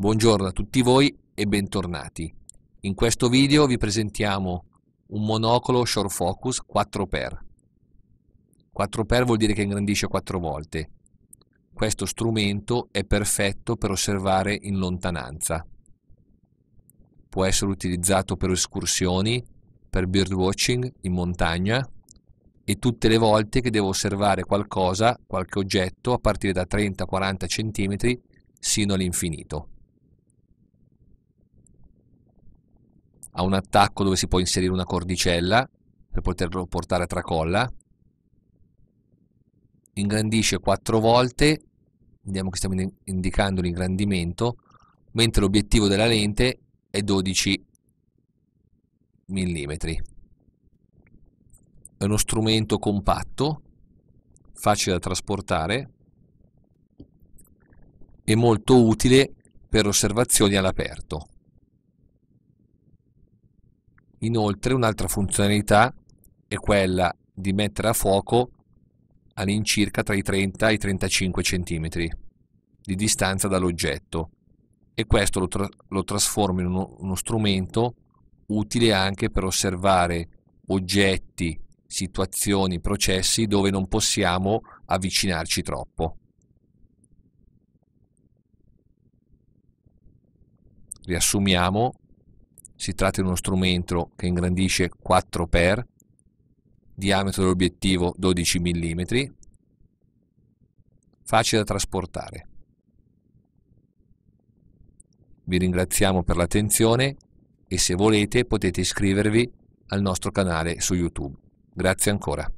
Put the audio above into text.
Buongiorno a tutti voi e bentornati. In questo video vi presentiamo un monocolo Short Focus 4x. 4x vuol dire che ingrandisce 4 volte. Questo strumento è perfetto per osservare in lontananza. Può essere utilizzato per escursioni, per birdwatching in montagna e tutte le volte che devo osservare qualcosa, qualche oggetto a partire da 30-40 cm sino all'infinito. Ha un attacco dove si può inserire una cordicella per poterlo portare a tracolla, ingrandisce 4 volte, vediamo che stiamo indicando l'ingrandimento, mentre l'obiettivo della lente è 12 mm. È uno strumento compatto, facile da trasportare e molto utile per osservazioni all'aperto. Inoltre un'altra funzionalità è quella di mettere a fuoco all'incirca tra i 30 e i 35 cm di distanza dall'oggetto e questo lo, tra lo trasforma in uno, uno strumento utile anche per osservare oggetti, situazioni, processi dove non possiamo avvicinarci troppo. Riassumiamo, si tratta di uno strumento che ingrandisce 4x, diametro dell'obiettivo 12 mm, facile da trasportare. Vi ringraziamo per l'attenzione e se volete potete iscrivervi al nostro canale su YouTube. Grazie ancora.